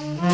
Mm-hmm.